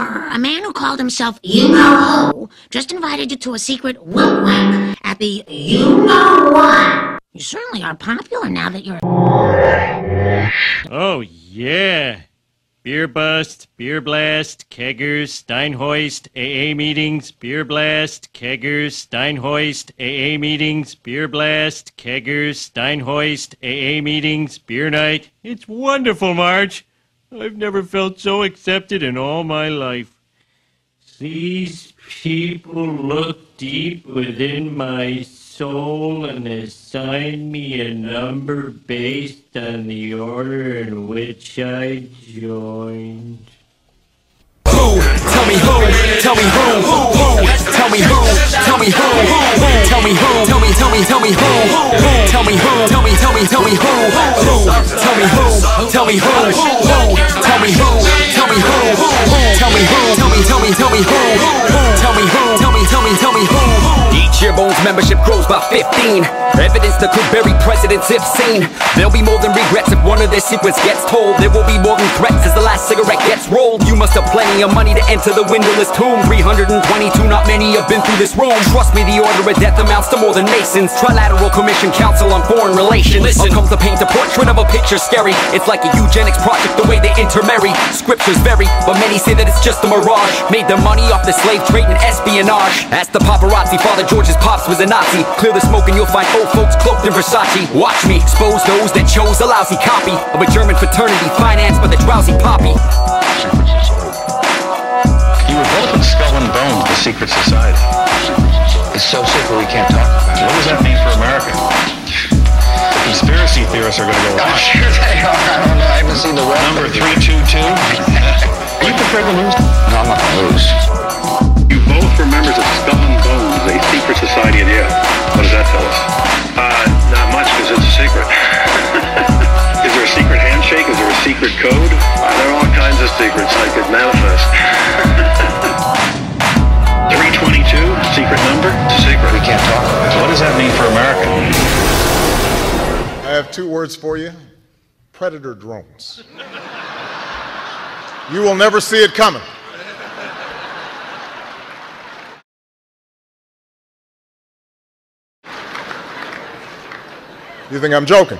summer, a man who called himself You Know Who just invited you to a secret wink wink at the You Know What. You certainly are popular now that you're. Oh, yeah. Beer bust, beer blast, keggers, Steinhoist, AA meetings, beer blast, keggers, Steinhoist, AA meetings, beer blast, keggers, Steinhoist, AA meetings, beer night. It's wonderful, Marge. I've never felt so accepted in all my life. These people look deep within my soul and assign me a number based on the order in which I joined. Who? Tell me who? Tell me who? Who? Tell me who? Tell me who? Who? Tell me who? Tell me, tell me, tell me who? Who? Tell me who? Tell me, tell me, tell me who? Tell me who? Tell me who? Tell me who? Tell me who? Tell me who? Tell me, tell me, tell me who? Tell membership grows by 15 Evidence that could bury presidents if seen. There'll be more than regrets if one of their secrets gets told. There will be more than threats as the last cigarette gets rolled. You must have plenty of money to enter the windowless tomb. 322, not many have been through this room. Trust me, the order of death amounts to more than Masons. Trilateral Commission Council on Foreign Relations. Listen. I'll come to paint a portrait of a picture scary? It's like a eugenics project the way they intermarry. Scriptures vary, but many say that it's just a mirage. Made their money off the slave trade and espionage. Ask the paparazzi, Father George's pops was a Nazi Clear the smoke and you'll find old folks cloaked in Versace Watch me expose those that chose a lousy copy Of a German fraternity financed by the drowsy poppy You were both in Skull and Bones, the secret society. It's so secret we can't talk about it. What does that mean for America? The conspiracy theorists are going to go I'm wild. sure they are. I don't know. I haven't seen the rest. Number 322. Are you prepared to lose? No, I'm not gonna lose. Secret code? There are all kinds of secrets I could manifest. 322, secret number? It's a secret. We can't talk about it. What does that mean for America? I have two words for you predator drones. You will never see it coming. You think I'm joking?